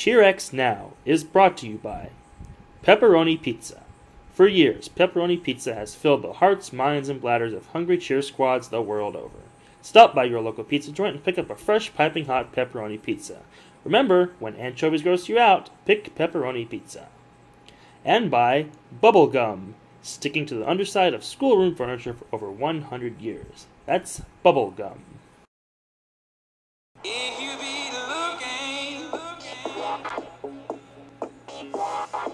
CheerX Now is brought to you by Pepperoni Pizza. For years, pepperoni pizza has filled the hearts, minds, and bladders of hungry cheer squads the world over. Stop by your local pizza joint and pick up a fresh, piping hot pepperoni pizza. Remember, when anchovies gross you out, pick pepperoni pizza. And by Bubble Gum, sticking to the underside of schoolroom furniture for over 100 years. That's Bubble Wow.